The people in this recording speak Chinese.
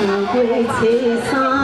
富贵千山。